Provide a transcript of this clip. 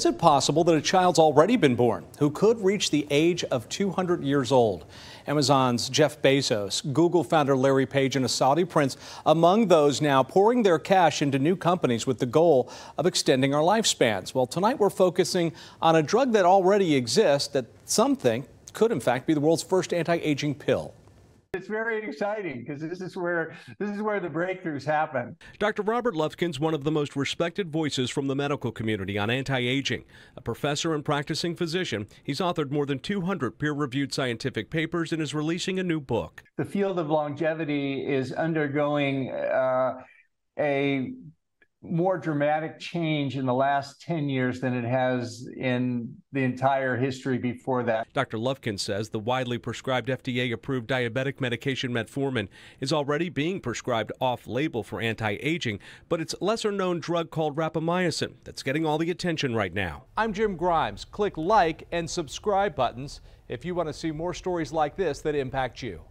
Is it possible that a child's already been born who could reach the age of 200 years old? Amazon's Jeff Bezos, Google founder Larry Page, and a Saudi prince among those now pouring their cash into new companies with the goal of extending our lifespans. Well, tonight we're focusing on a drug that already exists that some think could, in fact, be the world's first anti aging pill. It's very exciting because this is where this is where the breakthroughs happen. Dr. Robert Lufkin's one of the most respected voices from the medical community on anti-aging. A professor and practicing physician, he's authored more than 200 peer-reviewed scientific papers and is releasing a new book. The field of longevity is undergoing uh, a more dramatic change in the last 10 years than it has in the entire history before that. Dr. Lufkin says the widely prescribed FDA approved diabetic medication metformin is already being prescribed off label for anti aging, but it's lesser known drug called rapamycin that's getting all the attention right now. I'm Jim Grimes. Click like and subscribe buttons if you want to see more stories like this that impact you.